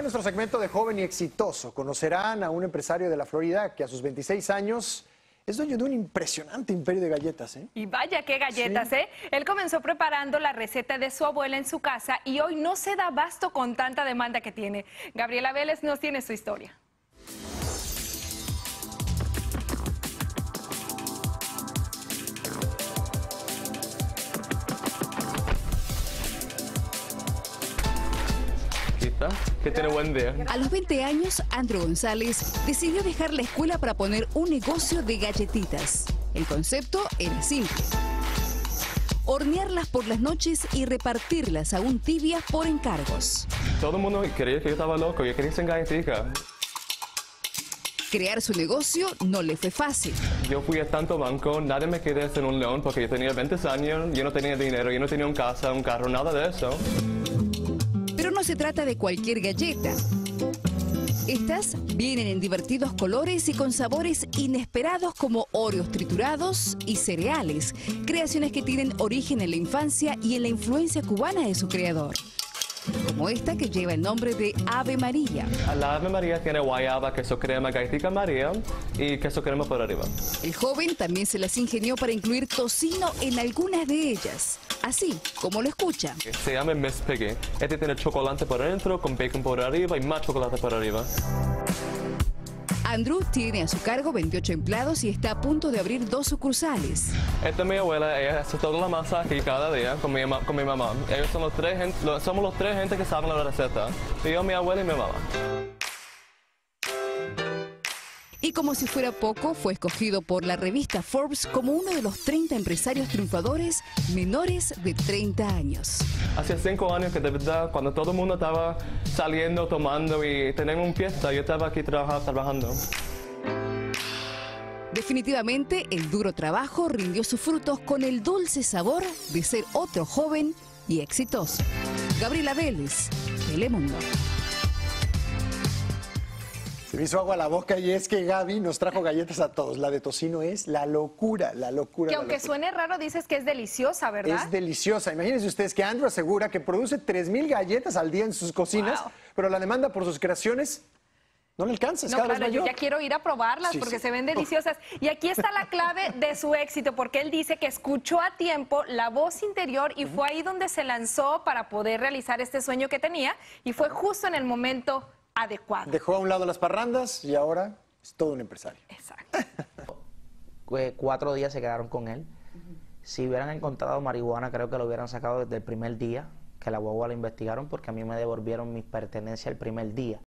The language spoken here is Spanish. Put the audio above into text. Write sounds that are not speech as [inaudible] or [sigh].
En nuestro segmento de joven y exitoso conocerán a un empresario de la Florida que a sus 26 años es dueño de un impresionante imperio de galletas. ¿eh? Y vaya qué galletas, ¿eh? Él comenzó preparando la receta de su abuela en su casa y hoy no se da abasto con tanta demanda que tiene. Gabriela Vélez nos tiene su historia. Que tiene buen día. A los 20 años, Andrew González decidió dejar la escuela para poner un negocio de galletitas. El concepto era simple. Hornearlas por las noches y repartirlas aún tibias por encargos. Todo el mundo creía que yo estaba loco, yo quería ser galletitas. Crear su negocio no le fue fácil. Yo fui a tanto banco, nadie me quería hacer un león porque yo tenía 20 años, yo no tenía dinero, yo no tenía un casa, un carro, nada de eso no se trata de cualquier galleta. Estas vienen en divertidos colores y con sabores inesperados como oreos triturados y cereales, creaciones que tienen origen en la infancia y en la influencia cubana de su creador como esta que lleva el nombre de Ave María. La Ave María tiene guayaba, queso crema, galletita María y queso crema por arriba. El joven también se las ingenió para incluir tocino en algunas de ellas, así como lo escucha. Se llama Miss Piggy. Este tiene chocolate por dentro, con bacon por arriba y más chocolate por arriba. Andrew tiene a su cargo 28 empleados y está a punto de abrir dos sucursales. Esta es mi abuela, ella hace toda la masa aquí cada día con mi, con mi mamá. Ellos son los tres, somos los tres gente que saben la receta. Yo, mi abuela y mi mamá. Y como si fuera poco, fue escogido por la revista Forbes como uno de los 30 empresarios triunfadores menores de 30 años. Hace cinco años que de verdad, cuando todo el mundo estaba saliendo, tomando y teniendo un fiesta, yo estaba aquí trabajando. Definitivamente, el duro trabajo rindió sus frutos con el dulce sabor de ser otro joven y exitoso. Gabriela Vélez, Telemundo. Se me hizo agua a la boca y es que Gaby nos trajo galletas a todos. La de tocino es la locura, la locura. Que aunque suene raro, dices que es deliciosa, ¿verdad? Es deliciosa. Imagínense ustedes que Andrew asegura que produce 3.000 galletas al día en sus cocinas, pero la demanda por sus creaciones no le alcanza. no, claro, yo ya quiero ir a probarlas porque se ven deliciosas. Y aquí está la clave de su éxito, porque él dice que escuchó a tiempo la voz interior y fue ahí donde se lanzó para poder realizar este sueño que tenía y fue justo en el momento adecuado. Dejó a un lado las parrandas y ahora es todo un empresario. Exacto. [laughs] Cuatro días se quedaron con él. Si hubieran encontrado marihuana, creo que lo hubieran sacado desde el primer día que la guagua la investigaron porque a mí me devolvieron mis pertenencias el primer día.